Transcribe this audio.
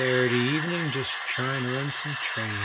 Saturday evening, just trying to run some trains.